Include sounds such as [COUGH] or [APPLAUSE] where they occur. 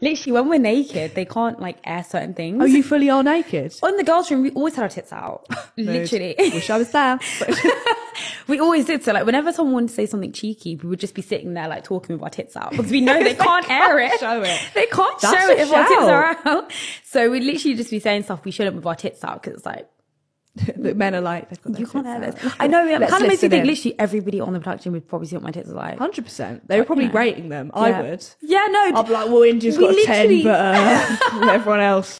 Literally, when we're naked, they can't like air certain things. Oh, you fully are naked. On the girls' room, we always had our tits out. [LAUGHS] Literally. Wish I was there. [LAUGHS] we always did. So, like, whenever someone wanted to say something cheeky, we would just be sitting there, like, talking with our tits out because we know [LAUGHS] they can't air it. show it. They can't That's show it if our tits are out. So, we'd literally just be saying stuff we shouldn't with our tits out because it's like, [LAUGHS] the men are like, they've got their you can't out. this. I know, it Let's kind of makes me think in. literally everybody on the production would probably see what my tits are like. Hundred percent. They were probably you know. rating them. I would. Yeah, no. I'd be like, well, India's We got a ten, but uh, [LAUGHS] everyone else.